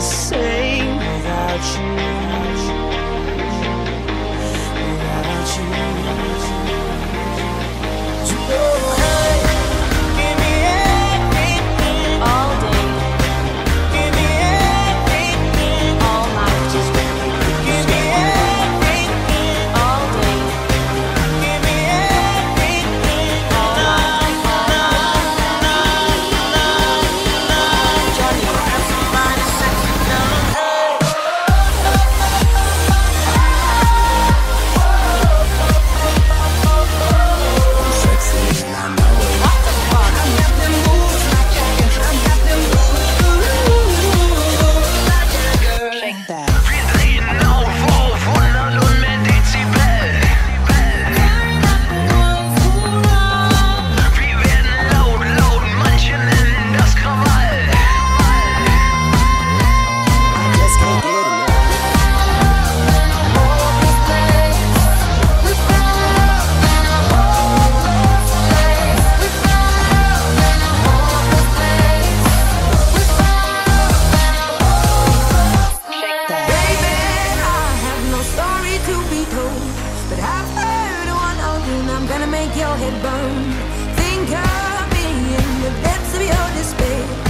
say. make your head burn. Think of me in the depths of your despair.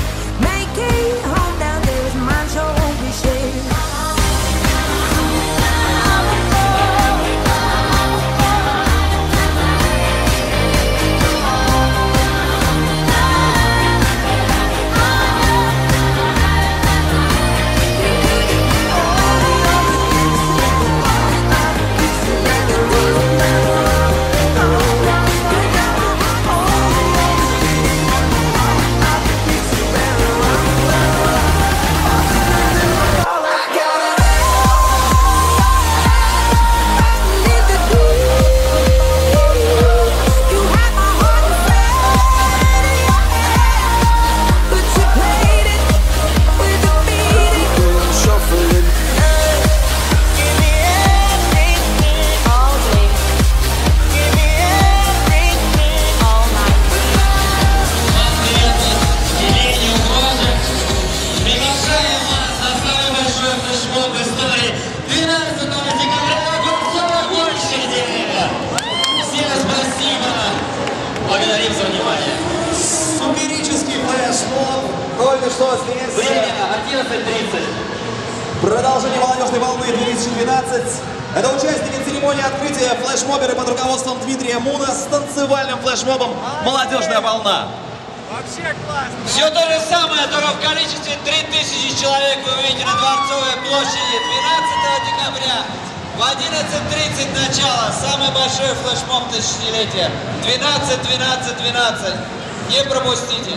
флешмоб истории 12 декабря Гурцова площади. Всем спасибо. Благодарим за внимание. Суперический флешмоб только что здесь. Время 11.30. Продолжение молодежной волны 2012. Это участники церемонии открытия флешмоберы под руководством Дмитрия Муна с танцевальным флешмобом «Молодежная волна». Вообще классно! Все то же самое, только сентября в 11.30 начало. Самый большой флешмоб тысячелетия. 12-12-12. Не пропустите.